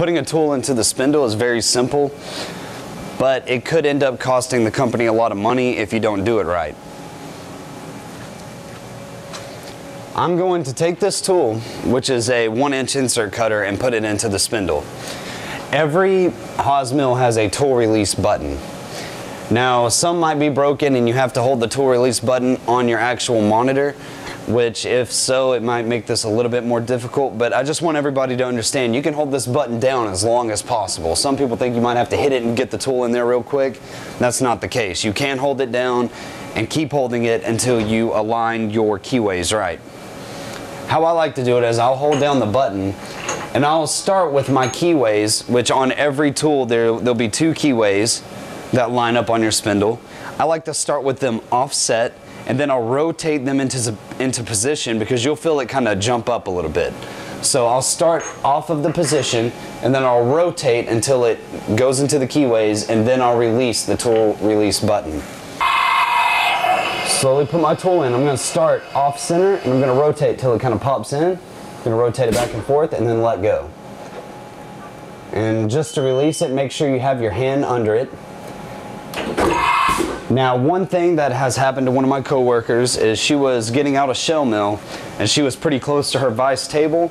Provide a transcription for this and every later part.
Putting a tool into the spindle is very simple, but it could end up costing the company a lot of money if you don't do it right. I'm going to take this tool, which is a one inch insert cutter, and put it into the spindle. Every Haas mill has a tool release button. Now, some might be broken and you have to hold the tool release button on your actual monitor, which if so, it might make this a little bit more difficult, but I just want everybody to understand you can hold this button down as long as possible. Some people think you might have to hit it and get the tool in there real quick. That's not the case. You can hold it down and keep holding it until you align your keyways right. How I like to do it is I'll hold down the button and I'll start with my keyways, which on every tool there, there'll be two keyways that line up on your spindle. I like to start with them offset and then I'll rotate them into, into position because you'll feel it kind of jump up a little bit. So I'll start off of the position and then I'll rotate until it goes into the keyways and then I'll release the tool release button slowly put my tool in. I'm going to start off center and I'm going to rotate till it kind of pops in. I'm going to rotate it back and forth and then let go. And just to release it, make sure you have your hand under it. Now, one thing that has happened to one of my coworkers is she was getting out a shell mill and she was pretty close to her vice table.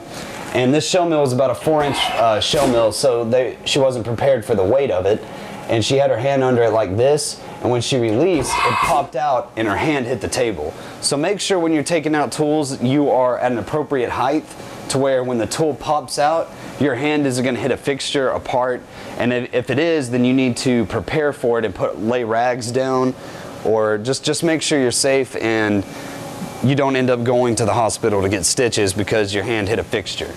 And this shell mill is about a four inch uh, shell mill, so they, she wasn't prepared for the weight of it. And she had her hand under it like this and when she released, it popped out and her hand hit the table. So make sure when you're taking out tools, you are at an appropriate height to where when the tool pops out, your hand isn't gonna hit a fixture, a part, and if it is, then you need to prepare for it and put lay rags down, or just, just make sure you're safe and you don't end up going to the hospital to get stitches because your hand hit a fixture.